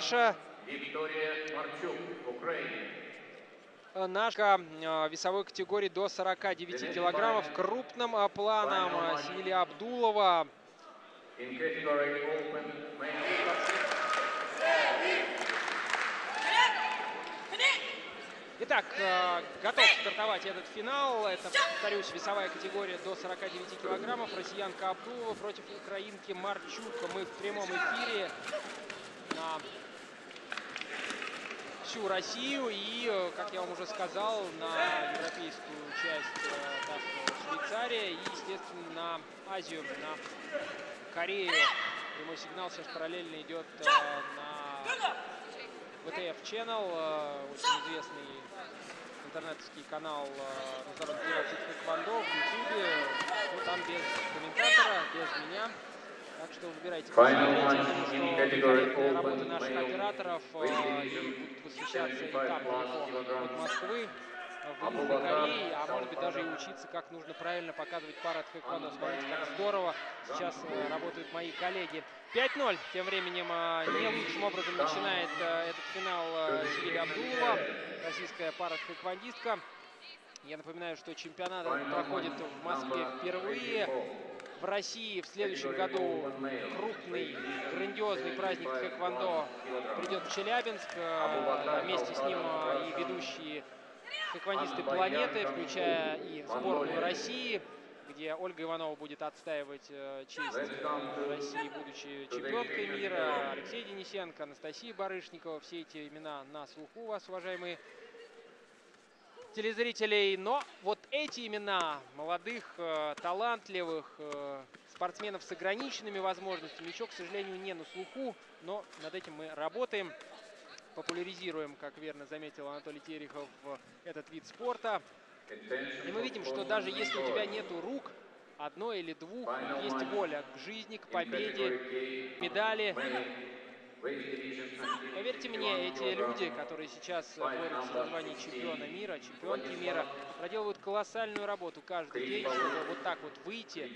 наша Марчук. Э, наша э, весовой категории до 49 килограммов. Крупным э, планом Севилья Абдулова. Итак, готов стартовать этот финал. Это, повторюсь, весовая категория до 49 килограммов. Россиянка Абдулова против украинки Марчука. Мы в прямом эфире всю Россию и, э, как я вам уже сказал, на европейскую часть э, Швейцария и, естественно, на Азию, на Корею. Прямой сигнал сейчас параллельно идет э, на VTF Channel, очень известный интернетский канал Международной Федерации Тэквондо в Ютубе. Ну, там без комментатора, без меня. Так что выбирайте, посмотрите, работы наших операторов и будут посвящаться этапам от Москвы в Южной Корее, а может быть даже и учиться, как нужно правильно показывать пара тхэквондо. Смотрите, как здорово сейчас э, работают мои коллеги. 5-0 тем временем э, не лучшим образом начинает э, этот финал Севиля Абдулова, российская пара тхэквондистка. Я напоминаю, что чемпионат проходит в Москве впервые в России в следующем году крупный, грандиозный праздник Тэквондо придет в Челябинск. Э, вместе с ним э, и ведущие тэквондисты планеты, включая и сборную России, где Ольга Иванова будет отстаивать э, честь России, будучи чемпионкой мира, Алексей Денисенко, Анастасия Барышникова. Все эти имена на слуху у вас, уважаемые телезрителей. Но вот эти имена молодых, э, талантливых э, спортсменов с ограниченными возможностями еще, к сожалению, не на слуху. Но над этим мы работаем, популяризируем, как верно заметил Анатолий Терехов, этот вид спорта. И мы видим, что даже если у тебя нету рук, одной или двух, есть воля к жизни, к победе, медали, Поверьте мне, эти люди, которые сейчас борются за звание чемпиона мира, чемпионки мира, проделывают колоссальную работу каждый день, чтобы вот так вот выйти,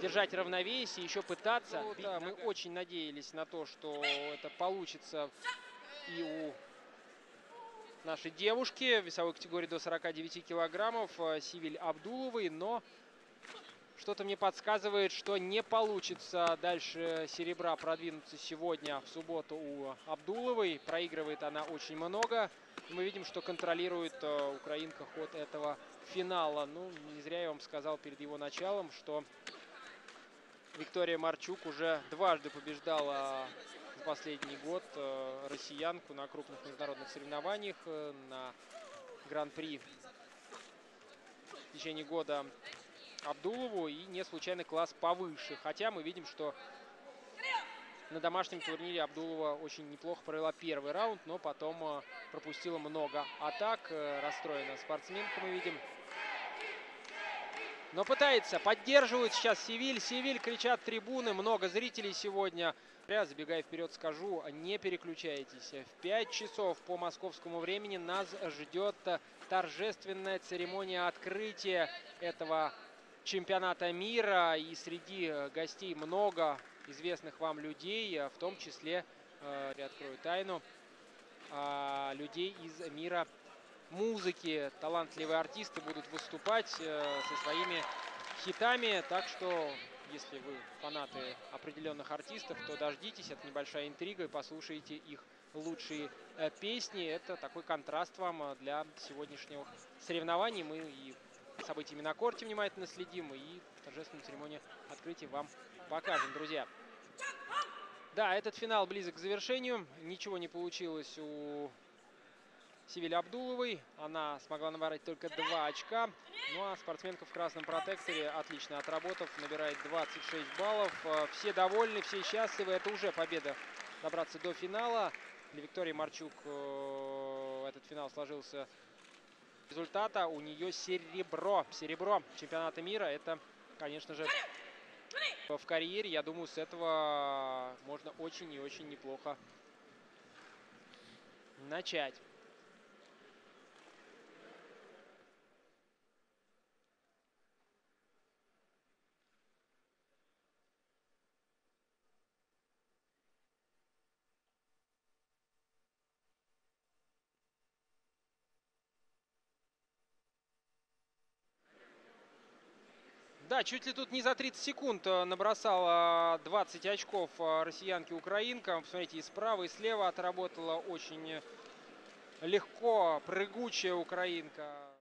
держать равновесие, еще пытаться. Да, мы очень надеялись на то, что это получится и у нашей девушки в весовой категории до 49 килограммов э, Сивиль Абдуловой, но что-то мне подсказывает, что не получится дальше серебра продвинуться сегодня, в субботу у Абдуловой. Проигрывает она очень много. мы видим, что контролирует э, украинка ход этого финала. Ну, не зря я вам сказал перед его началом, что Виктория Марчук уже дважды побеждала в последний год э, россиянку на крупных международных соревнованиях, э, на Гран-при в течение года Абдулову и не случайный класс повыше. Хотя мы видим, что на домашнем турнире Абдулова очень неплохо провела первый раунд, но потом э, пропустила много атак. Э, расстроена спортсменка, мы видим. Но пытается, поддерживают сейчас Севиль. Севиль кричат трибуны, много зрителей сегодня. Я, забегая вперед, скажу, не переключайтесь. В 5 часов по московскому времени нас ждет торжественная церемония открытия этого чемпионата мира. И среди э, гостей много известных вам людей, э, в том числе, э, я открою тайну, а, людей из мира музыки. Талантливые артисты будут выступать со своими хитами. Так что, если вы фанаты определенных артистов, то дождитесь. Это небольшая интрига и послушайте их лучшие песни. Это такой контраст вам для сегодняшних соревнований. Мы и событиями на корте внимательно следим и торжественную церемонию открытия вам покажем, друзья. Да, этот финал близок к завершению. Ничего не получилось у Севиля Абдуловой. Она смогла набрать только два очка. Ну а спортсменка в красном протекторе, отлично отработав, набирает 26 баллов. Э, все довольны, все счастливы. Это уже победа добраться до финала. Для Виктории Марчук э, этот финал сложился результата у нее серебро. Серебро чемпионата мира. Это, конечно же, в карьере. Я думаю, с этого можно очень и очень неплохо начать. Да, чуть ли тут не за 30 секунд э, набросала 20 очков э, россиянки-украинка. Посмотрите, и справа, и слева отработала очень легко прыгучая украинка.